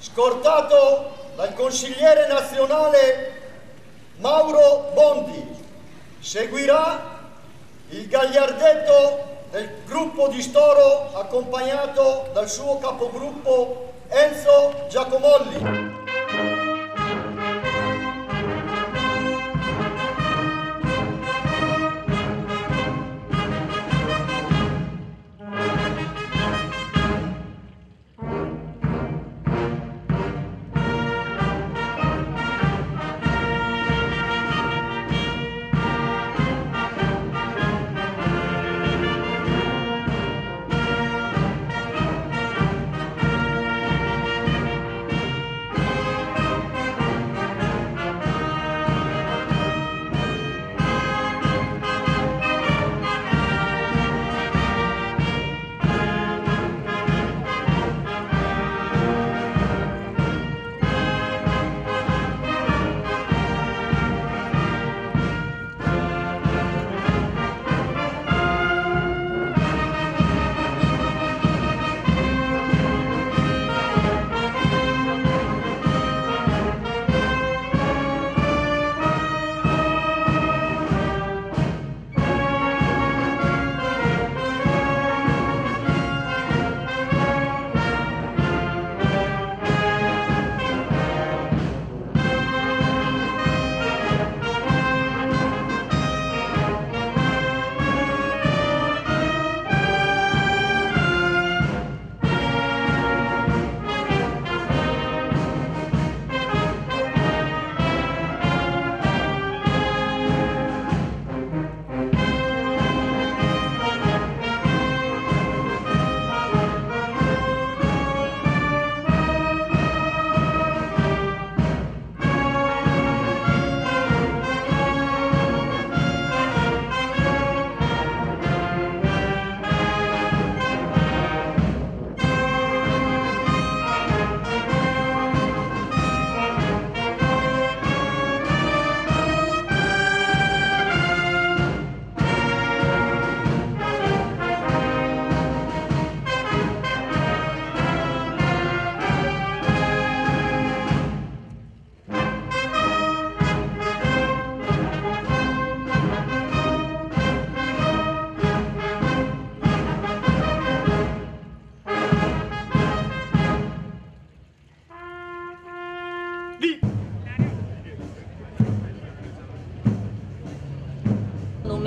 scortato dal consigliere nazionale Mauro Bondi. Seguirà il gagliardetto del gruppo di Storo accompagnato dal suo capogruppo Enzo Giacomolli.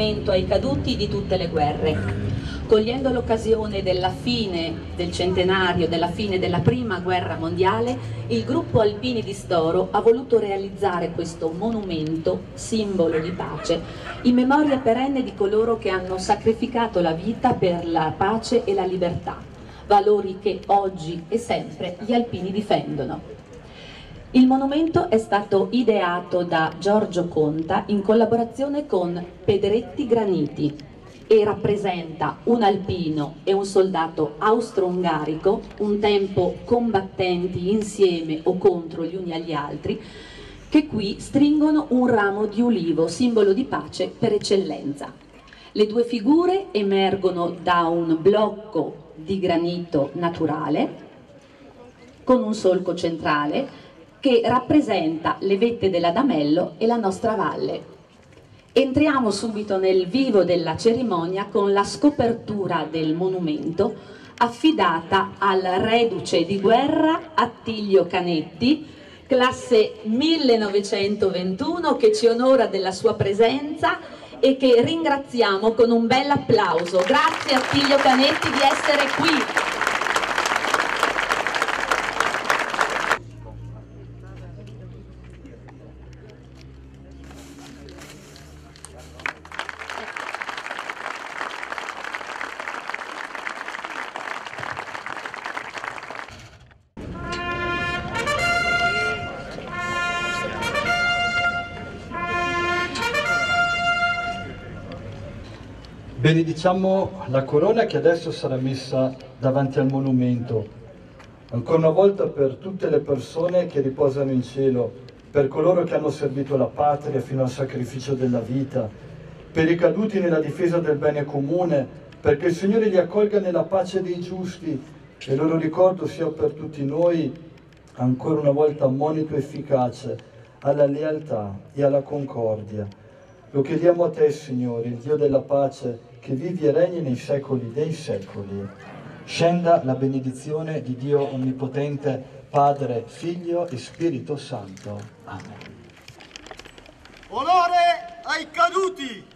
Monumento ai caduti di tutte le guerre. Cogliendo l'occasione della fine del centenario, della fine della prima guerra mondiale, il gruppo Alpini di Storo ha voluto realizzare questo monumento, simbolo di pace, in memoria perenne di coloro che hanno sacrificato la vita per la pace e la libertà, valori che oggi e sempre gli alpini difendono. Il monumento è stato ideato da Giorgio Conta in collaborazione con Pedretti Graniti e rappresenta un alpino e un soldato austro-ungarico, un tempo combattenti insieme o contro gli uni agli altri, che qui stringono un ramo di ulivo, simbolo di pace per eccellenza. Le due figure emergono da un blocco di granito naturale con un solco centrale che rappresenta le vette dell'Adamello e la nostra valle. Entriamo subito nel vivo della cerimonia con la scopertura del monumento affidata al reduce di guerra Attilio Canetti, classe 1921 che ci onora della sua presenza e che ringraziamo con un bel applauso. Grazie Attilio Canetti di essere qui. Benediciamo la corona che adesso sarà messa davanti al monumento. Ancora una volta per tutte le persone che riposano in cielo, per coloro che hanno servito la patria fino al sacrificio della vita, per i caduti nella difesa del bene comune, perché il Signore li accolga nella pace dei giusti e il loro ricordo sia per tutti noi ancora una volta monito efficace alla lealtà e alla concordia. Lo chiediamo a te, Signore, il Dio della pace, che vivi e regni nei secoli dei secoli. Scenda la benedizione di Dio Onnipotente, Padre, Figlio e Spirito Santo. Amen. Onore ai caduti!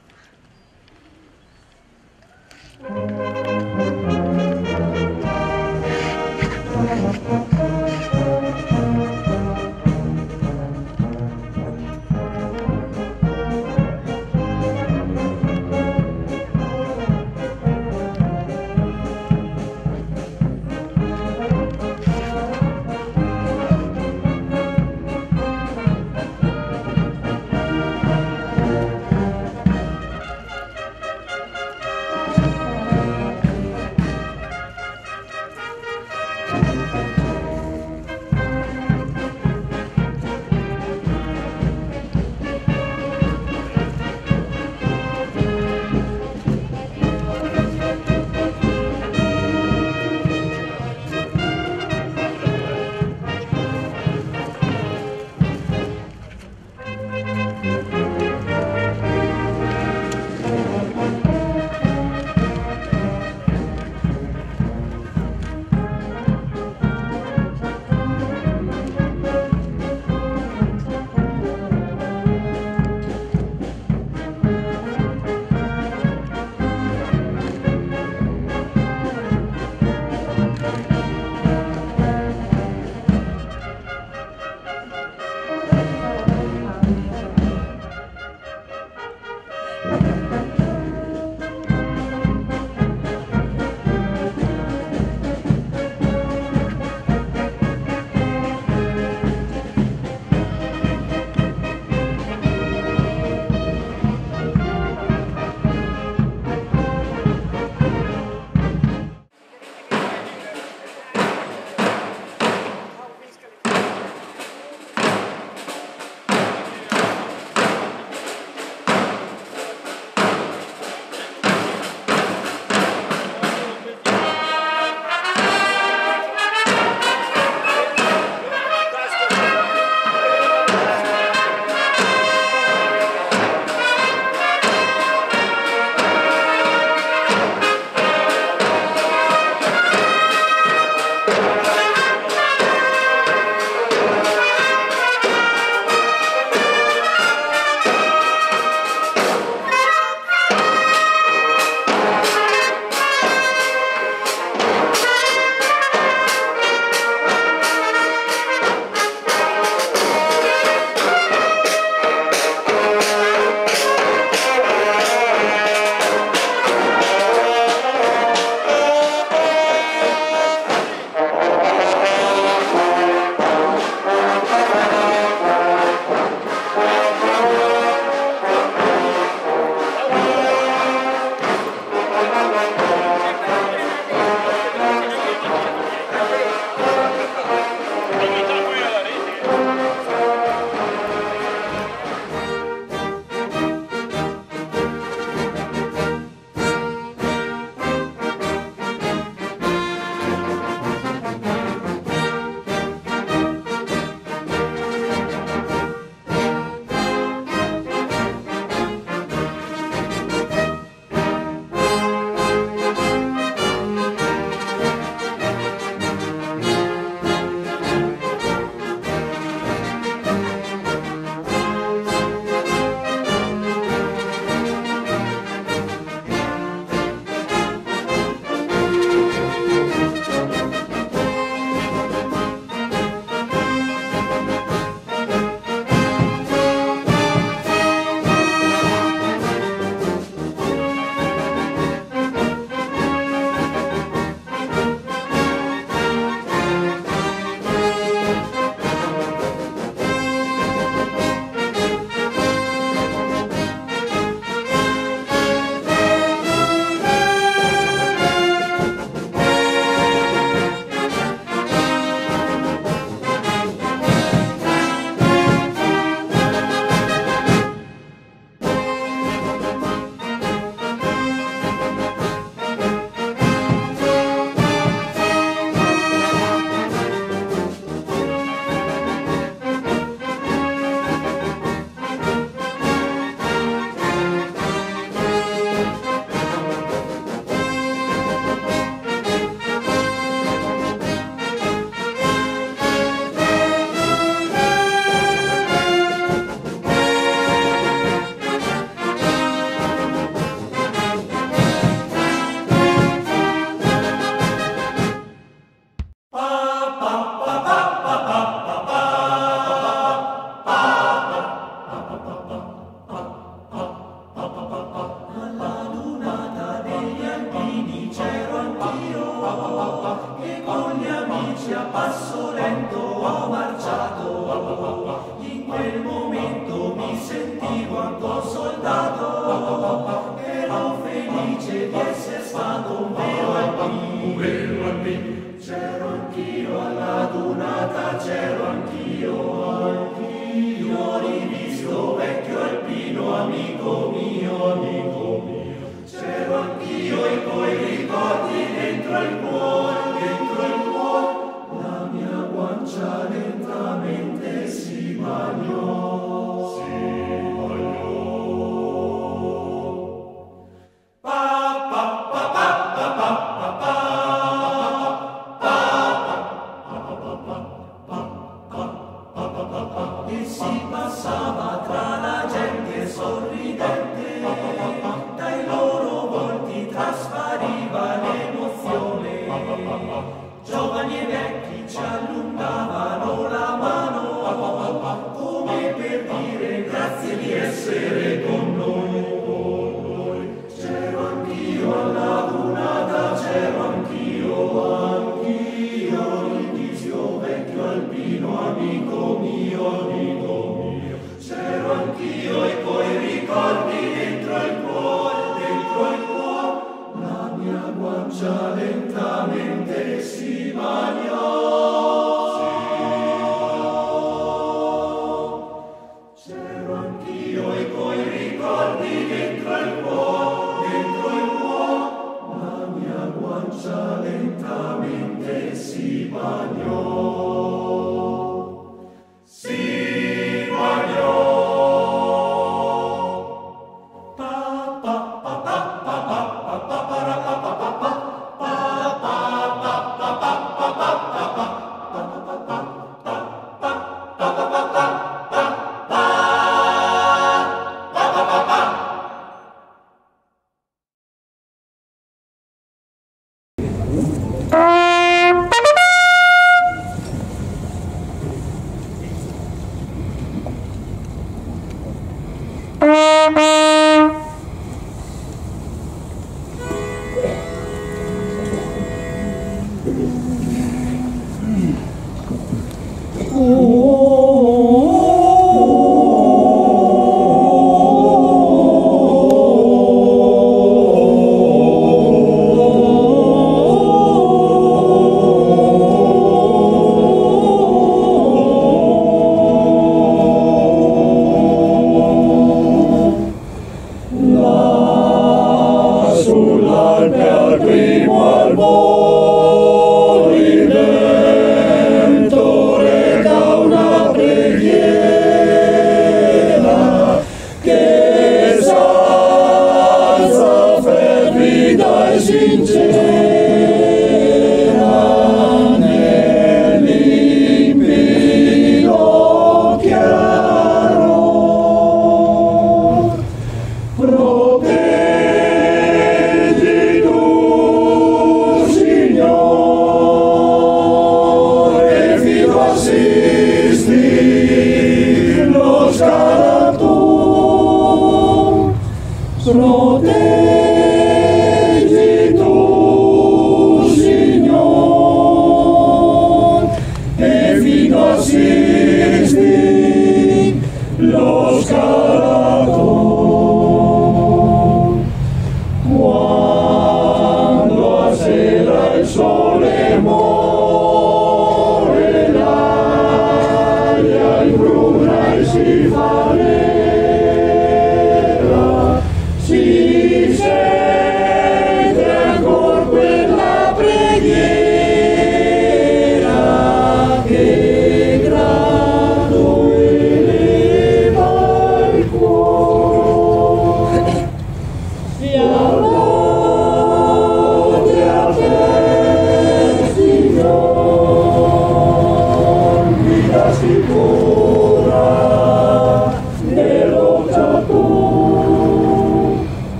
eficaces de los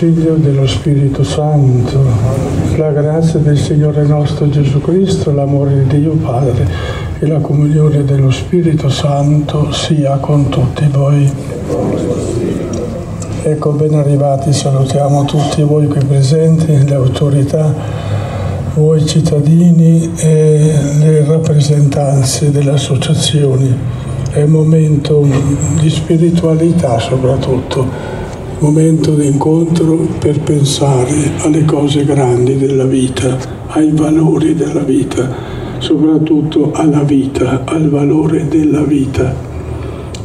Figlio dello Spirito Santo. La grazia del Signore nostro Gesù Cristo, l'amore di Dio Padre e la comunione dello Spirito Santo sia con tutti voi. Ecco, ben arrivati, salutiamo tutti voi qui presenti, le autorità, voi cittadini e le rappresentanze delle associazioni. È un momento di spiritualità soprattutto, momento di incontro per pensare alle cose grandi della vita, ai valori della vita, soprattutto alla vita, al valore della vita,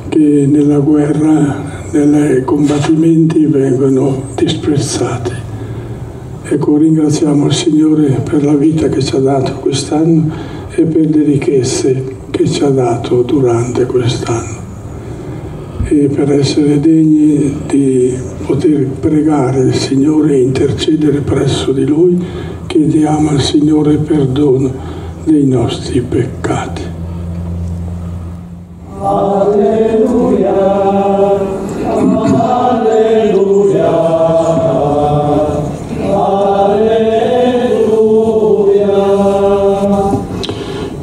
che nella guerra nei combattimenti vengono disprezzati. Ecco, ringraziamo il Signore per la vita che ci ha dato quest'anno e per le ricchezze che ci ha dato durante quest'anno e per essere degni di poter pregare il Signore e intercedere presso di Lui, chiediamo al Signore perdono dei nostri peccati. Alleluia.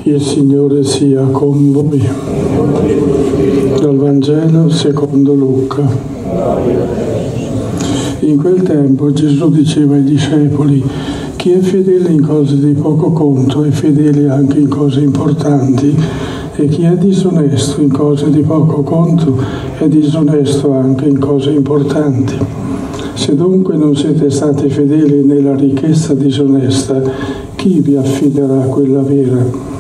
Il Signore sia con voi. Dal Vangelo secondo Luca. In quel tempo Gesù diceva ai discepoli, chi è fedele in cose di poco conto è fedele anche in cose importanti e chi è disonesto in cose di poco conto è disonesto anche in cose importanti. Se dunque non siete stati fedeli nella ricchezza disonesta, chi vi affiderà quella vera?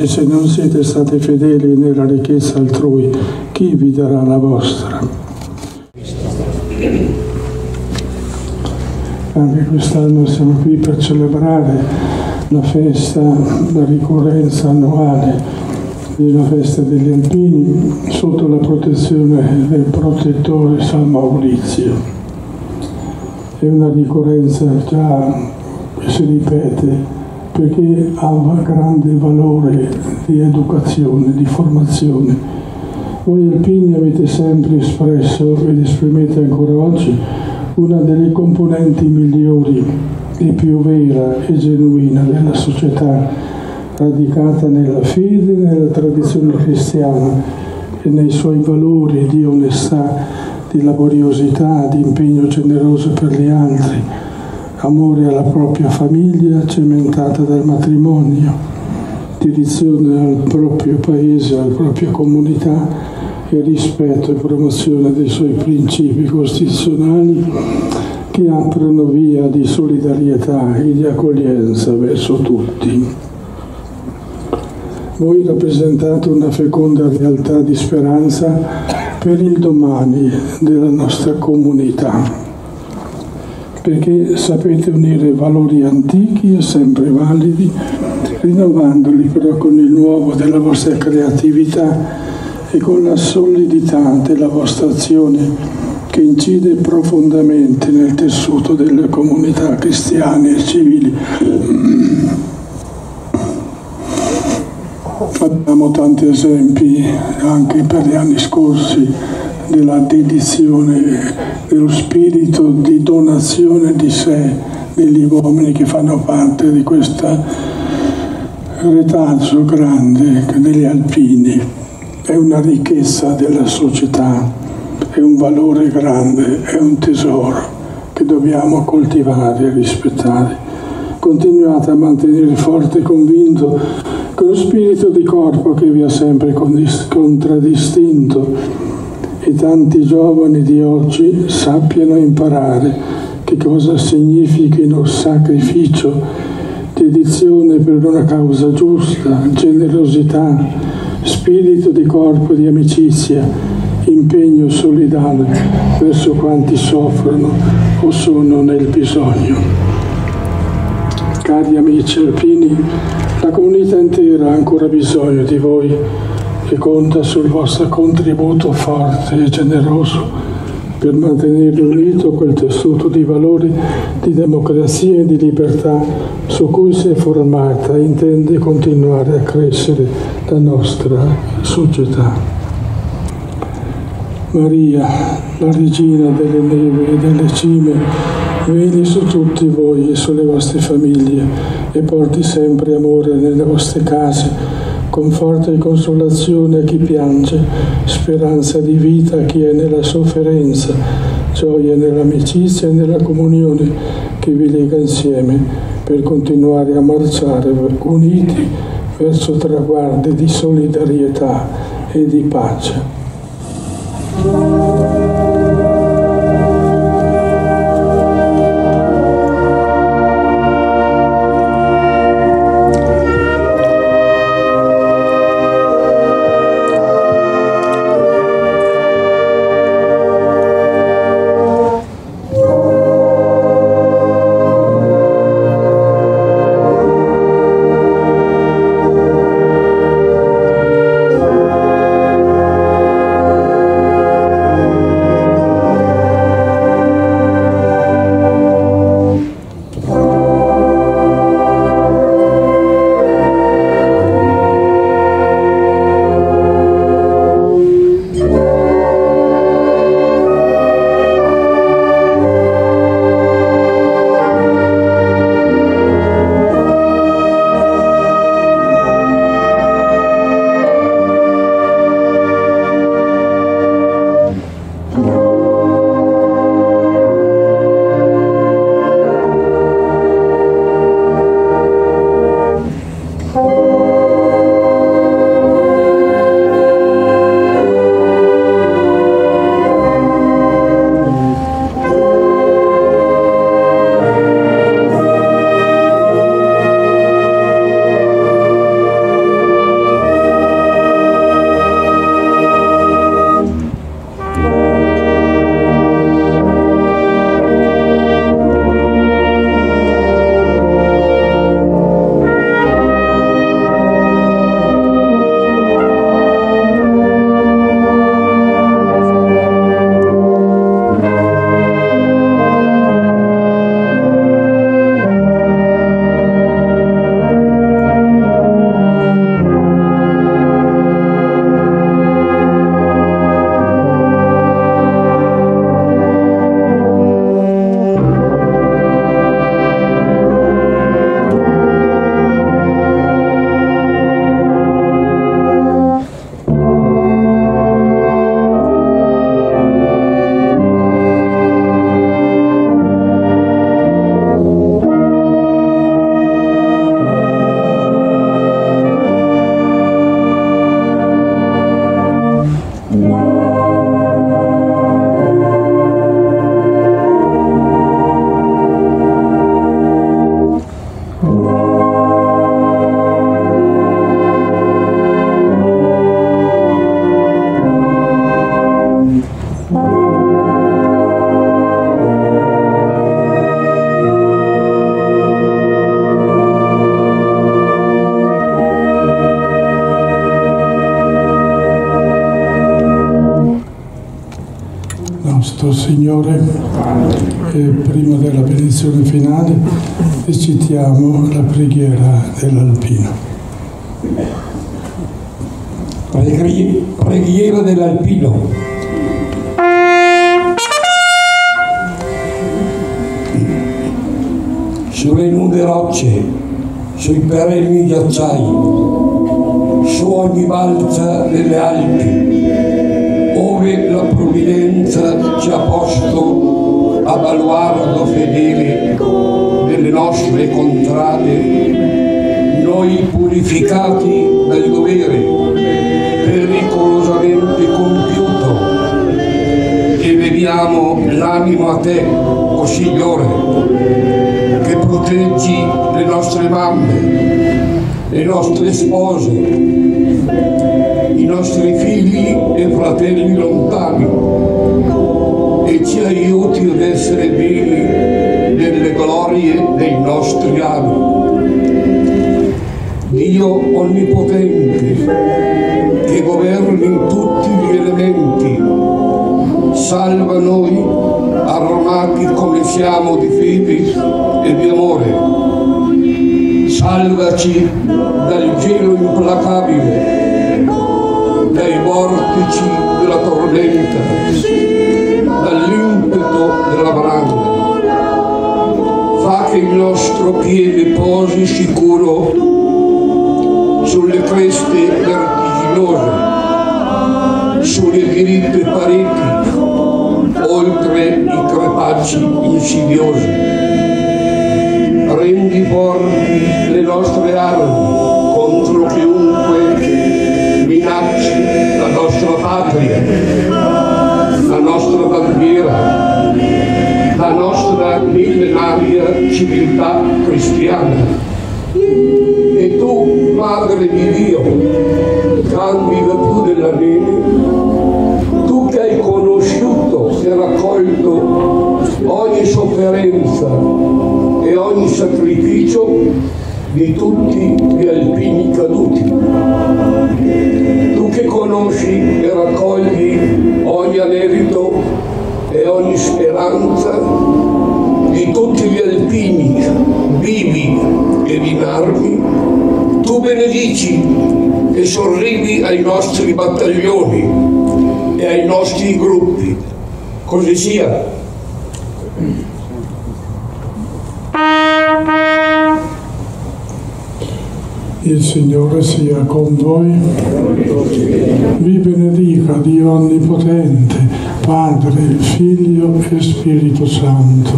E se non siete stati fedeli nella ricchezza altrui, chi vi darà la vostra? Anche quest'anno siamo qui per celebrare la festa, la ricorrenza annuale della festa degli Alpini sotto la protezione del protettore San Maurizio. È una ricorrenza già che si ripete perché ha un grande valore di educazione, di formazione. Voi alpini avete sempre espresso ed esprimete ancora oggi una delle componenti migliori e più vera e genuina della società radicata nella fede, nella tradizione cristiana e nei suoi valori di onestà, di laboriosità, di impegno generoso per gli altri, amore alla propria famiglia cementata dal matrimonio, dedizione al proprio paese, alla propria comunità e rispetto e promozione dei suoi principi costituzionali che aprono via di solidarietà e di accoglienza verso tutti. Voi rappresentate una feconda realtà di speranza per il domani della nostra comunità, perché sapete unire valori antichi e sempre validi, rinnovandoli però con il nuovo della vostra creatività e con la solidità della vostra azione che incide profondamente nel tessuto delle comunità cristiane e civili. Abbiamo tanti esempi anche per gli anni scorsi della dedizione, dello spirito di donazione di sé degli uomini che fanno parte di questo retaggio grande degli alpini. È una ricchezza della società, è un valore grande, è un tesoro che dobbiamo coltivare e rispettare. Continuate a mantenere forte e convinto con lo spirito di corpo che vi ha sempre contraddistinto e tanti giovani di oggi sappiano imparare che cosa significhino sacrificio, dedizione per una causa giusta, generosità, spirito di corpo di amicizia, impegno solidale verso quanti soffrono o sono nel bisogno. Cari amici alpini, la comunità intera ha ancora bisogno di voi e conta sul vostro contributo forte e generoso per mantenere unito quel tessuto di valori di democrazia e di libertà su cui si è formata e intende continuare a crescere la nostra società. Maria, la regina delle neve e delle cime, veli su tutti voi e sulle vostre famiglie e porti sempre amore nelle vostre case, conforto e consolazione a chi piange, speranza di vita a chi è nella sofferenza, gioia nell'amicizia e nella comunione che vi lega insieme per continuare a marciare uniti verso traguardi di solidarietà e di pace. Signore, e prima della benedizione finale recitiamo la preghiera dell'Alpino. Preghi- Preghiera dell'Alpino. Sulle nude rocce, sui perenni ghiacciai, su ogni balza delle Alpi, ove la provvidenza ci ha posto a baluardo fedele delle nostre contrade, noi purificati dal dovere pericolosamente compiuto, e vediamo l'animo a te, o Signore, che proteggi le nostre mamme, le nostre spose, i nostri figli e fratelli lontani e ci aiuti ad essere degni delle glorie dei nostri anni. Dio Onnipotente, che governi tutti gli elementi, salva noi, armati come siamo di fede e di amore. Salvaci dal gelo implacabile, dai vortici dalla tormenta, nostro piede posi sicuro sulle creste vertiginose, sulle diritte pareti, oltre i crepacci insidiosi. Rendi forti le nostre armi contro chiunque minacci la nostra patria, la nostra bandiera, la nostra millenaria civiltà cristiana. E tu, Madre di Dio, candida più della neve, tu che hai conosciuto e raccolto ogni sofferenza e ogni sacrificio di tutti gli alpini caduti. Tu che conosci e raccogli ogni anelito e ogni speranza di tutti gli alpini vivi ed in armi, tu benedici e sorridi ai nostri battaglioni e ai nostri gruppi. Così sia. Il Signore sia con voi. Vi benedica Dio Onnipotente, Padre, Figlio e Spirito Santo.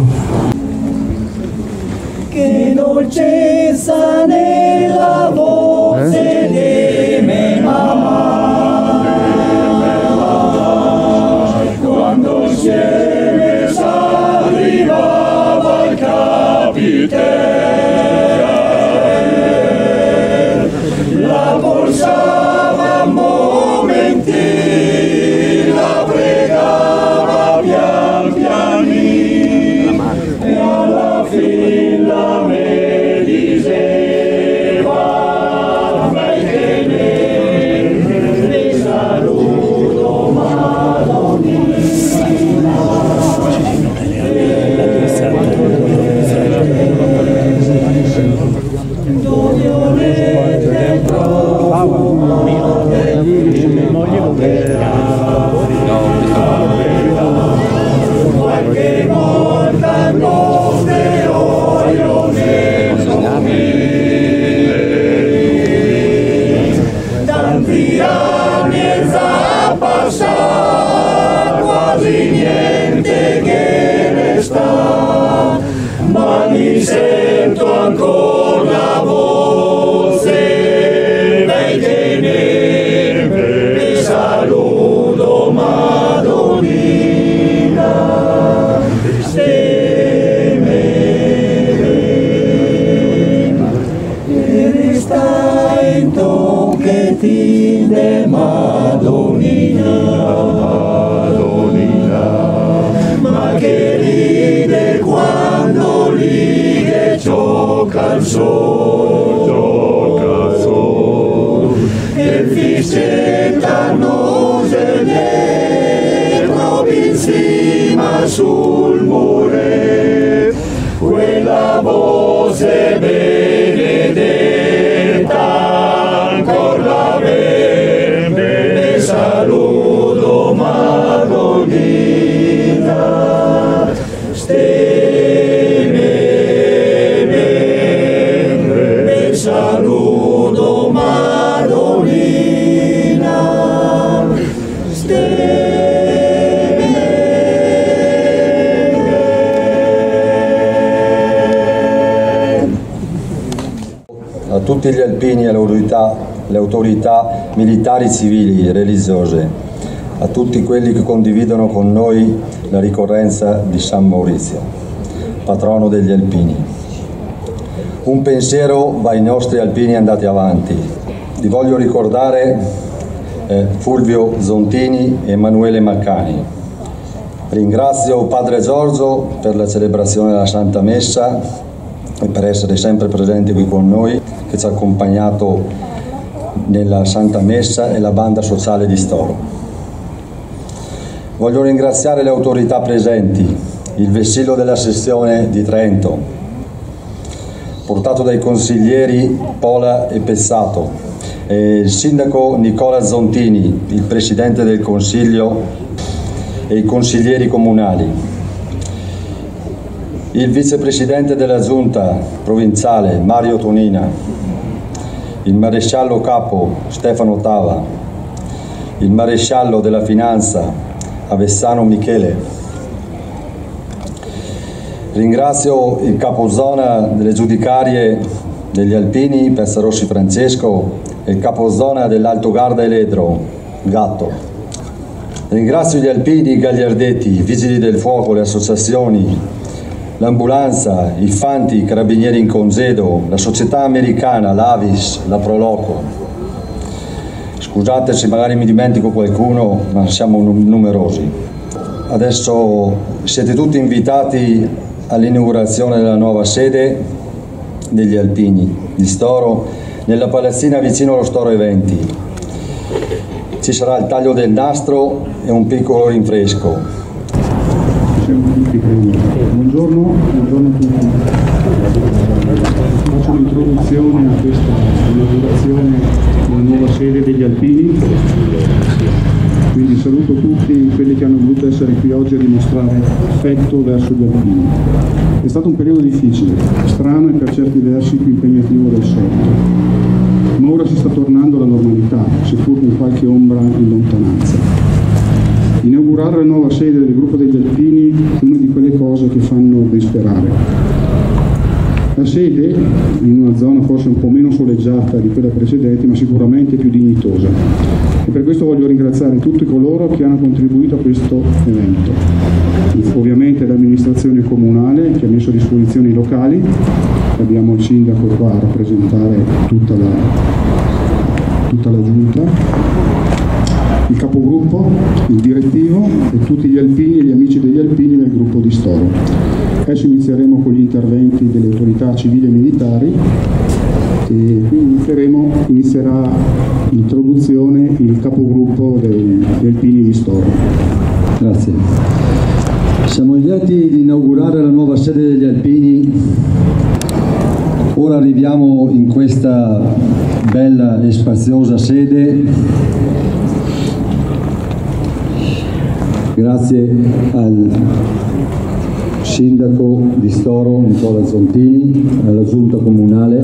che dolcezza nella voce di me mamma. Quando insieme s'arrivava al capitello e fiscetta nose ne proprio in cima sul mure quella voce tutti gli alpini e alle autorità, le autorità militari, civili e religiose, a tutti quelli che condividono con noi la ricorrenza di San Maurizio, patrono degli alpini. Un pensiero va ai nostri alpini andati avanti. Li voglio ricordare eh, Fulvio Zontini e Emanuele Maccani. Ringrazio Padre Giorgio per la celebrazione della Santa Messa e per essere sempre presente qui con noi, che ci ha accompagnato nella Santa Messa e la banda sociale di Storo. Voglio ringraziare le autorità presenti, il vessillo della sezione di Trento, portato dai consiglieri Pola e Pezzato, e il sindaco Nicola Zontini, il presidente del Consiglio e i consiglieri comunali, il vicepresidente della giunta provinciale Mario Tonina, il maresciallo capo Stefano Tava, il maresciallo della finanza Avessano Michele, Ringrazio il capozona delle giudicarie degli Alpini, Pessarossi Francesco, e il capozona dell'Alto Garda Eledro, Gatto. Ringrazio gli alpini, gagliardetti, i vigili del fuoco, le associazioni, l'ambulanza, i fanti, i carabinieri in congedo, la società americana, l'Avis, la Proloco. Scusate se magari mi dimentico qualcuno, ma siamo numerosi. Adesso siete tutti invitati all'inaugurazione della nuova sede degli Alpini di Storo nella palazzina vicino allo Storo Eventi. Ci sarà il taglio del nastro e un piccolo rinfresco. Buongiorno, buongiorno a tutti. Faccio un'introduzione a questa inaugurazione della nuova sede degli Alpini quindi saluto tutti quelli che hanno voluto essere qui oggi a dimostrare affetto verso gli alpini. È stato un periodo difficile, strano e per certi versi più impegnativo del solito, ma ora si sta tornando alla normalità, seppur con qualche ombra in lontananza. Inaugurare la nuova sede del gruppo degli alpini una di quelle cose che fanno ben sperare. La sede, in una zona forse un po' meno soleggiata di quella precedente, ma sicuramente più dignitosa. E per questo voglio ringraziare tutti coloro che hanno contribuito a questo evento. Ovviamente l'amministrazione comunale che ha messo a disposizione i locali, abbiamo il sindaco qua a rappresentare tutta la, tutta la giunta, il capogruppo, il direttivo e tutti gli alpini e gli amici degli alpini del gruppo di Storo. Adesso inizieremo con gli interventi delle autorità civili e militari e inizieremo, inizierà l'introduzione il capogruppo dei Alpini di Storo. Grazie. Siamo lieti di inaugurare la nuova sede degli Alpini. Ora arriviamo in questa bella e spaziosa sede grazie al sindaco di Storo Nicola Zontini, alla giunta comunale.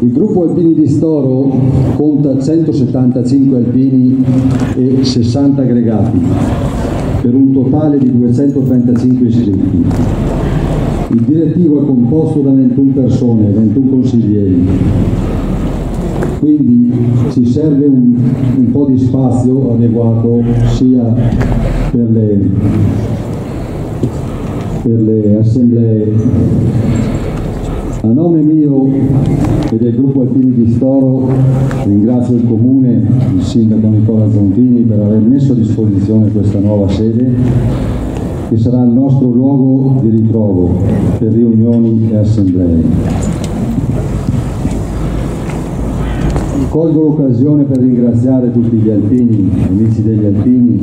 Il gruppo alpini di Storo conta 175 alpini e 60 aggregati, per un totale di 235 iscritti. Il direttivo è composto da 21 persone, 21 consiglieri, quindi ci serve un, un po' di spazio adeguato sia per le, per le assemblee. A nome mio e del gruppo Alpini di Storo ringrazio il Comune, il Sindaco Nicola Zontini per aver messo a disposizione questa nuova sede che sarà il nostro luogo di ritrovo per riunioni e assemblee. Colgo l'occasione per ringraziare tutti gli alpini, amici degli alpini,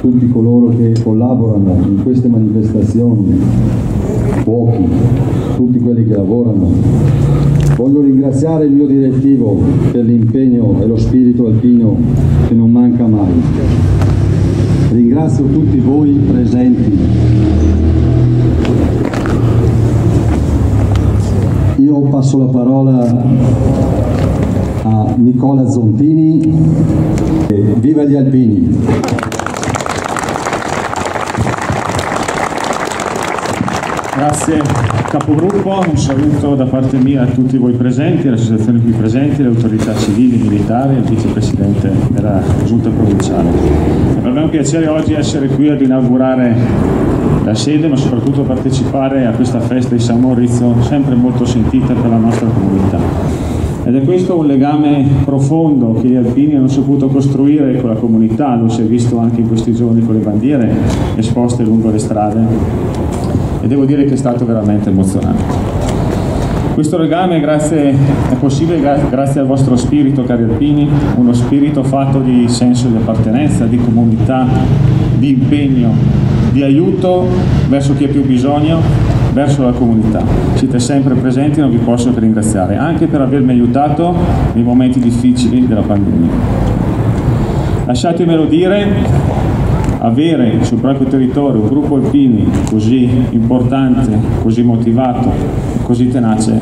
tutti coloro che collaborano in queste manifestazioni, pochi, tutti quelli che lavorano. Voglio ringraziare il mio direttivo per l'impegno e lo spirito alpino che non manca mai. Ringrazio tutti voi presenti. Io passo la parola a Nicola Zontini. Viva gli Alpini! Grazie capogruppo, un saluto da parte mia a tutti voi presenti, alle associazioni qui presenti, alle autorità civili, militari e al vicepresidente della giunta provinciale. È per me un piacere oggi essere qui ad inaugurare la sede ma soprattutto partecipare a questa festa di San Maurizio sempre molto sentita per la nostra comunità. Ed è questo un legame profondo che gli alpini hanno saputo costruire con la comunità, lo si è visto anche in questi giorni con le bandiere esposte lungo le strade e devo dire che è stato veramente emozionante. Questo legame grazie, è possibile grazie al vostro spirito, cari alpini, uno spirito fatto di senso di appartenenza, di comunità, di impegno, di aiuto verso chi ha più bisogno verso la comunità. Siete sempre presenti e non vi posso che ringraziare, anche per avermi aiutato nei momenti difficili della pandemia. Lasciatemelo dire, avere sul proprio territorio un gruppo alpini così importante, così motivato, così tenace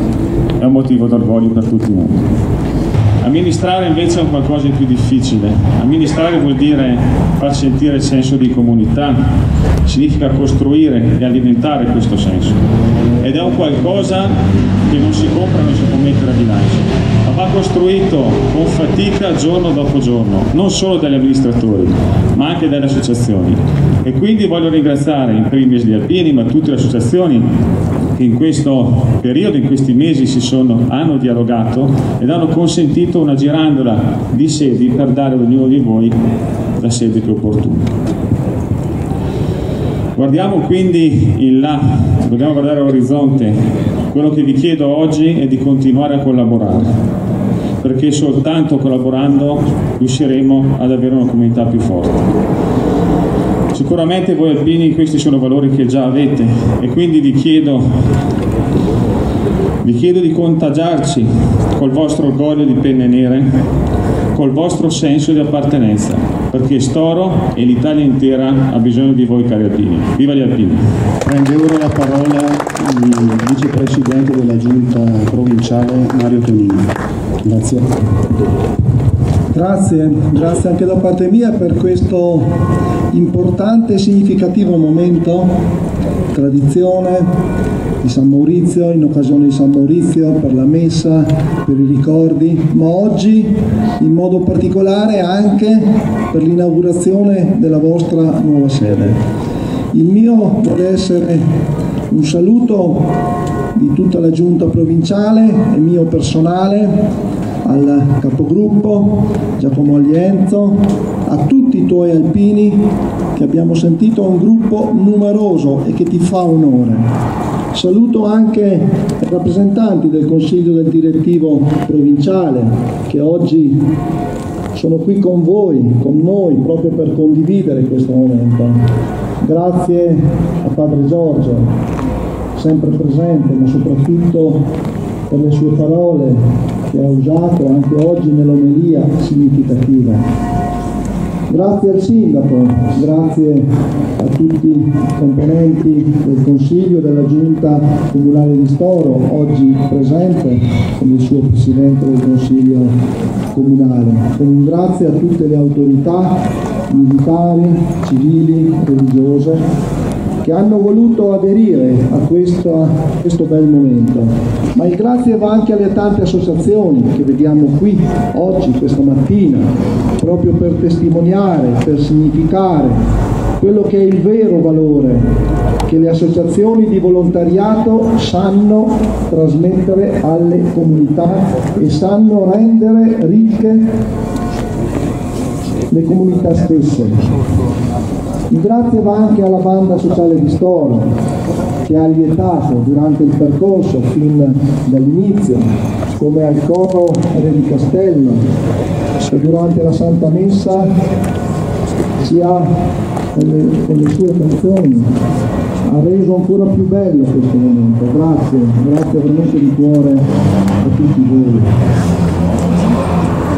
è un motivo d'orgoglio per tutti noi. Amministrare invece è un qualcosa di più difficile. Amministrare vuol dire far sentire il senso di comunità, significa costruire e alimentare questo senso. Ed è un qualcosa che non si compra, non si può mettere a bilancio, va costruito con fatica giorno dopo giorno, non solo dagli amministratori, ma anche dalle associazioni. E quindi voglio ringraziare in primis gli alpini, ma tutte le associazioni che in questo periodo, in questi mesi si sono, hanno dialogato ed hanno consentito una girandola di sedi per dare ad ognuno di voi la sede più opportuna. Guardiamo quindi in là, dobbiamo guardare all'orizzonte. Quello che vi chiedo oggi è di continuare a collaborare, perché soltanto collaborando riusciremo ad avere una comunità più forte. Sicuramente voi alpini questi sono valori che già avete e quindi vi chiedo, vi chiedo di contagiarci col vostro orgoglio di penne nere, col vostro senso di appartenenza, perché Storo e l'Italia intera ha bisogno di voi cari alpini. Viva gli alpini! Prende ora la parola il vicepresidente della giunta provinciale Mario Tonini. Grazie. Grazie, grazie anche da parte mia per questo importante e significativo momento, tradizione di San Maurizio, in occasione di San Maurizio, per la messa, per i ricordi, ma oggi in modo particolare anche per l'inaugurazione della vostra nuova sede. Il mio vuole essere un saluto di tutta la giunta provinciale e mio personale al capogruppo Giacomo Alienzo, a tutti i tuoi alpini che abbiamo sentito un gruppo numeroso e che ti fa onore. Saluto anche i rappresentanti del Consiglio del Direttivo Provinciale che oggi sono qui con voi, con noi, proprio per condividere questo momento. Grazie a Padre Giorgio, sempre presente, ma soprattutto per le sue parole che ha usato anche oggi nell'omelia significativa. Grazie al Sindaco, grazie a tutti i componenti del Consiglio e della Giunta Comunale di Storo, oggi presente come suo Presidente del Consiglio Comunale. Un grazie a tutte le autorità militari, civili, religiose che hanno voluto aderire a questo, a questo bel momento. Ma il grazie va anche alle tante associazioni che vediamo qui oggi, questa mattina, proprio per testimoniare, per significare quello che è il vero valore che le associazioni di volontariato sanno trasmettere alle comunità e sanno rendere ricche le comunità stesse. Il grazie va anche alla banda sociale di Storo che ha lietato durante il percorso fin dall'inizio, come al coro Re di Castello, che durante la Santa Messa si ha con le, con le sue canzoni ha reso ancora più bello questo momento. Grazie, grazie veramente di cuore a tutti voi.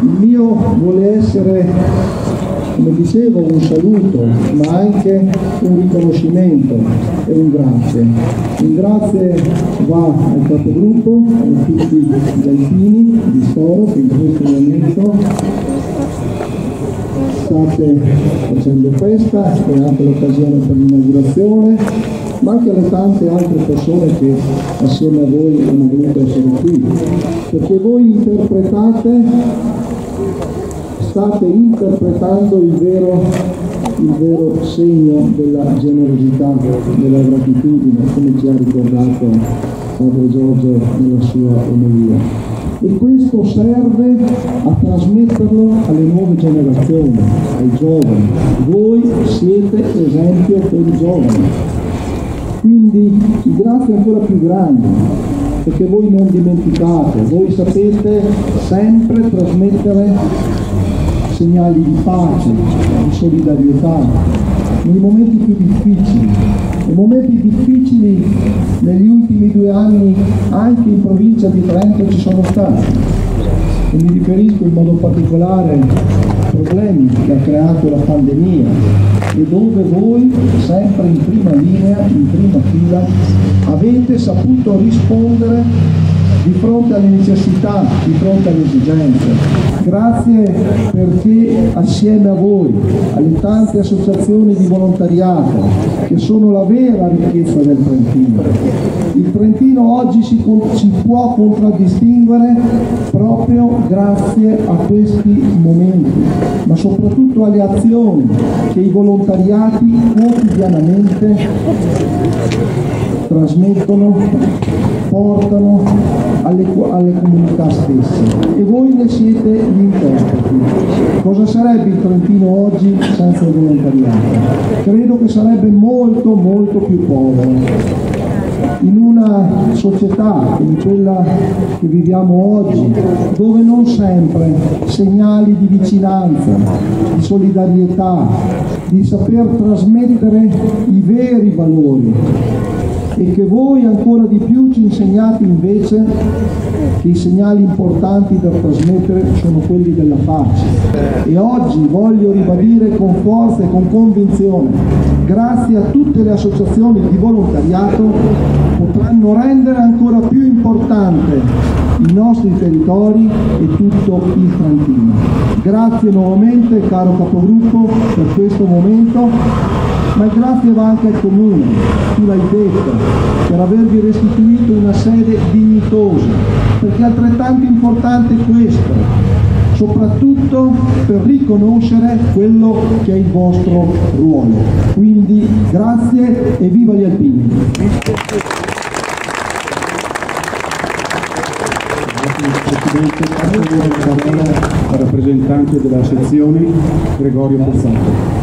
Il mio vuole essere come dicevo un saluto ma anche un riconoscimento e un grazie. Un grazie va al capogruppo, a tutti gli alpini di Storo che in questo momento state facendo festa, anche l'occasione per l'inaugurazione, ma anche alle tante altre persone che assieme a voi hanno voluto essere qui, perché voi interpretate state interpretando il vero, il vero segno della generosità, della gratitudine, come ci ha ricordato Padre Giorgio nella sua omelia. E questo serve a trasmetterlo alle nuove generazioni, ai giovani. Voi siete esempio per i giovani. Quindi grazie ancora più grande, perché voi non dimenticate, voi sapete sempre trasmettere segnali di pace, di solidarietà, nei momenti più difficili. Nei momenti difficili negli ultimi due anni anche in provincia di Trento ci sono stati e mi riferisco in modo particolare ai problemi che ha creato la pandemia e dove voi, sempre in prima linea, in prima fila, avete saputo rispondere di fronte alle necessità, di fronte alle esigenze. Grazie perché assieme a voi, alle tante associazioni di volontariato che sono la vera ricchezza del Trentino, il Trentino oggi si, si può contraddistinguere proprio grazie a questi momenti, ma soprattutto alle azioni che i volontariati quotidianamente trasmettono, portano alle, alle, comunità stesse e voi ne siete gli interpreti. Cosa sarebbe il Trentino oggi senza il volontariato? Credo che sarebbe molto molto più povero in una società come quella che viviamo oggi, dove non sempre segnali di vicinanza, di solidarietà, di saper trasmettere i veri valori e che voi ancora di più ci insegnate invece che i segnali importanti da trasmettere sono quelli della pace. E oggi voglio ribadire con forza e con convinzione, grazie a tutte le associazioni di volontariato, potranno rendere ancora più importante i nostri territori e tutto il Trentino. Grazie nuovamente caro capogruppo per questo momento ma grazie va anche al Comune, tu l'hai detto, per avervi restituito una sede dignitosa, perché è altrettanto importante questo, soprattutto per riconoscere quello che è il vostro ruolo. Quindi grazie e viva gli alpini! Presidente, passo la parola al rappresentante della sezione Gregorio Pozzato.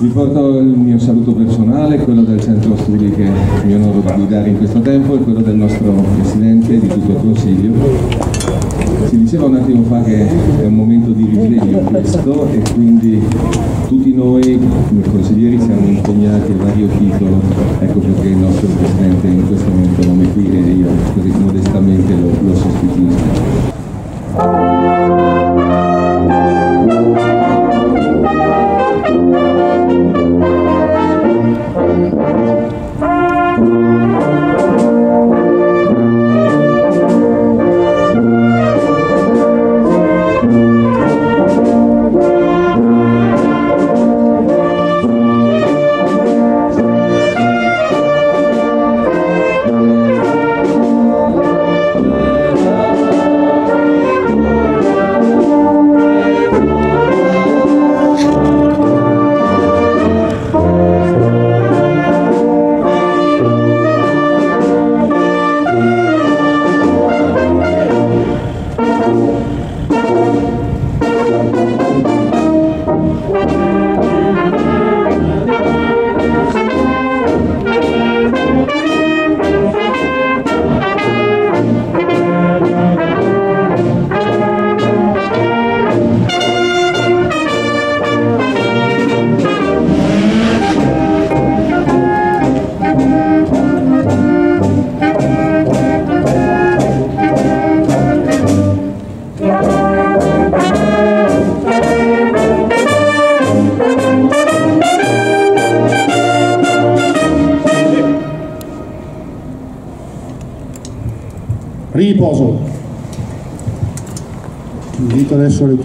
Vi porto il mio saluto personale, quello del centro studi che mi onoro di guidare in questo tempo e quello del nostro Presidente di tutto il Consiglio. Si diceva un attimo fa che è un momento di risveglio questo e quindi tutti noi come consiglieri siamo impegnati a vario titolo, ecco perché il nostro Presidente in questo momento non è qui e io così modestamente lo, lo sostituisco.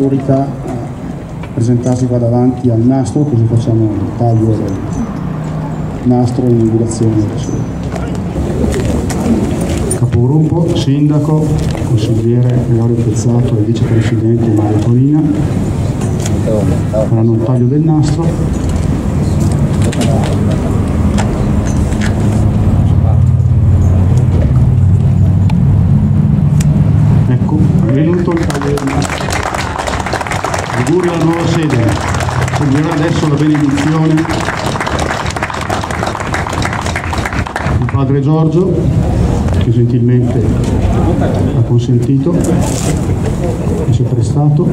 Autorità a presentarsi qua davanti al nastro, così facciamo il taglio del nastro in inaugurazione Capogruppo, sindaco, consigliere Gregorio Pezzato e vicepresidente Mario Tonina faranno il taglio del nastro Seguirà adesso la benedizione il padre Giorgio, che gentilmente ha consentito e si è prestato.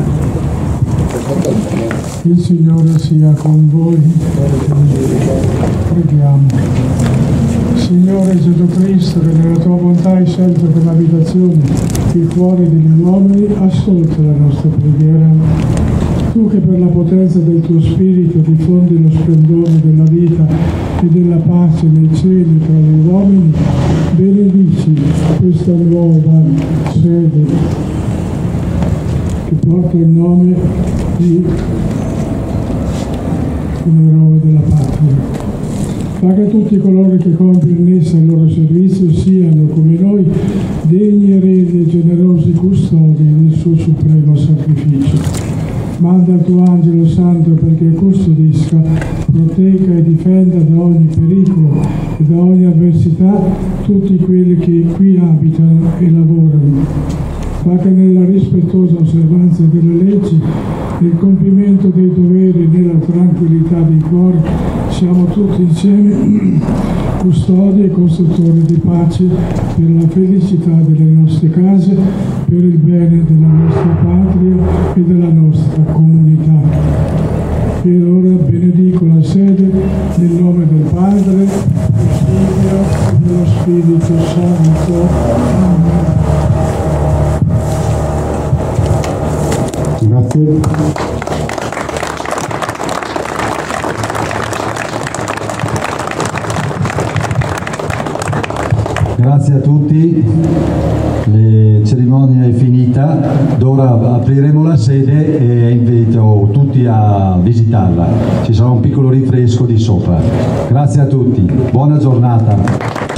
Il Signore sia con voi. Preghiamo. Signore Gesù Cristo, che nella tua bontà hai scelto come abitazione il cuore degli uomini, ascolta la nostra preghiera. Tu che per la potenza del tuo Spirito diffondi lo splendore della vita e della pace nei cieli tra gli uomini, benedici questa nuova sede che porta il nome di un eroe della patria. Fa che tutti coloro che compiono in essa il loro servizio siano, come noi, degni eredi e generosi custodi del suo supremo sacrificio. Manda il tuo angelo santo perché custodisca, protegga e difenda da ogni pericolo e da ogni avversità tutti quelli che qui abitano e lavorano fa che nella rispettosa osservanza delle leggi, nel compimento dei doveri e nella tranquillità dei cuori, siamo tutti insieme custodi e costruttori di pace per la felicità delle nostre case, per il bene della nostra patria e della nostra comunità. E allora benedico la sede nel nome del Padre, del Figlio e dello Spirito Santo. Amen. Grazie. Grazie a tutti, la cerimonia è finita, d'ora apriremo la sede e invito tutti a visitarla, ci sarà un piccolo rinfresco di sopra. Grazie a tutti, buona giornata.